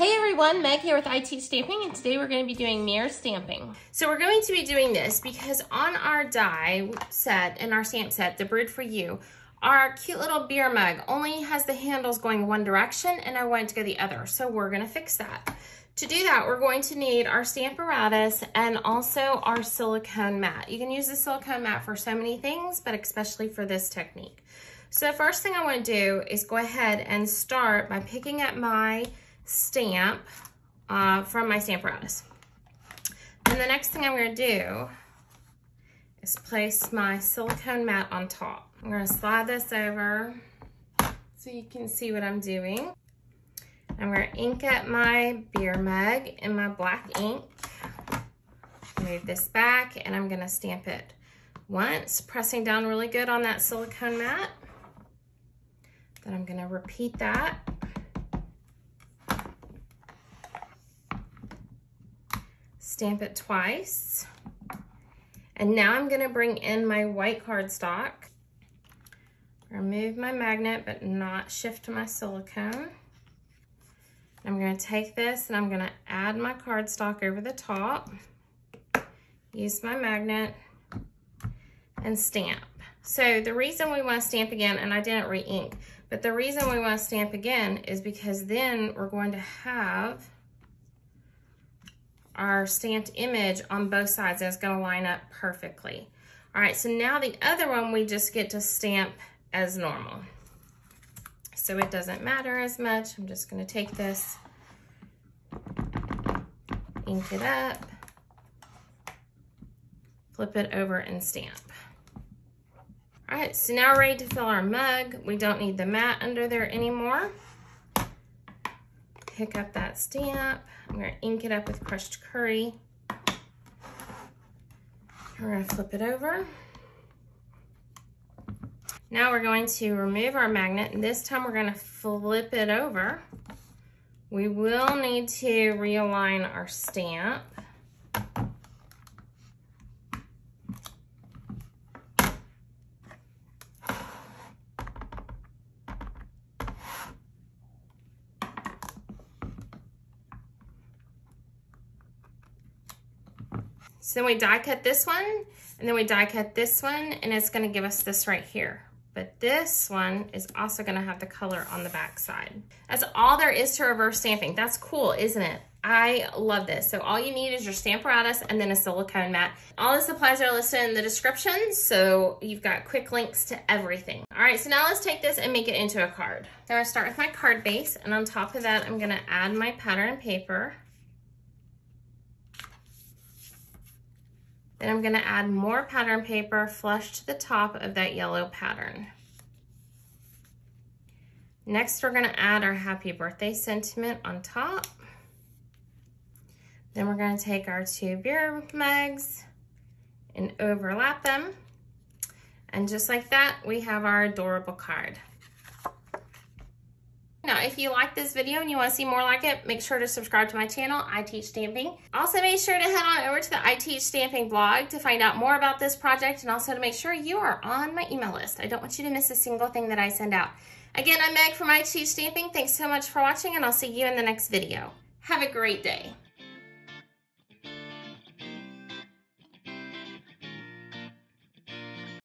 Hey everyone, Meg here with I Teach Stamping and today we're going to be doing mirror stamping. So we're going to be doing this because on our die set, in our stamp set, the Brewed For You, our cute little beer mug only has the handles going one direction and I want it to go the other. So we're going to fix that. To do that, we're going to need our Stamparatus and also our silicone mat. You can use the silicone mat for so many things, but especially for this technique. So the first thing I want to do is go ahead and start by picking up my stamp uh, from my Stamparatus. And the next thing I'm going to do is place my silicone mat on top. I'm going to slide this over so you can see what I'm doing. I'm going to ink up my beer mug in my black ink. Move this back and I'm going to stamp it once, pressing down really good on that silicone mat. Then I'm going to repeat that. Stamp it twice. And now I'm going to bring in my white cardstock. Remove my magnet, but not shift my silicone. I'm going to take this and I'm going to add my cardstock over the top, use my magnet, and stamp. So the reason we want to stamp again, and I didn't re-ink, but the reason we want to stamp again is because then we're going to have our stamped image on both sides. That's going to line up perfectly. All right, so now the other one we just get to stamp as normal so it doesn't matter as much. I'm just gonna take this, ink it up, flip it over and stamp. All right, so now we're ready to fill our mug. We don't need the mat under there anymore. Pick up that stamp. I'm gonna ink it up with crushed curry. We're gonna flip it over. Now we're going to remove our magnet and this time we're going to flip it over. We will need to realign our stamp. So then we die cut this one, and then we die cut this one, and it's gonna give us this right here but this one is also gonna have the color on the back side. That's all there is to reverse stamping. That's cool, isn't it? I love this. So all you need is your Stamparatus and then a silicone mat. All the supplies are listed in the description, so you've got quick links to everything. All right, so now let's take this and make it into a card. So I start with my card base, and on top of that, I'm gonna add my pattern paper. Then I'm gonna add more pattern paper flush to the top of that yellow pattern. Next, we're gonna add our happy birthday sentiment on top. Then we're gonna take our two beer mugs and overlap them. And just like that, we have our adorable card. Now, if you like this video and you want to see more like it, make sure to subscribe to my channel, I Teach Stamping. Also, make sure to head on over to the I Teach Stamping blog to find out more about this project and also to make sure you are on my email list. I don't want you to miss a single thing that I send out. Again, I'm Meg from I Teach Stamping. Thanks so much for watching, and I'll see you in the next video. Have a great day.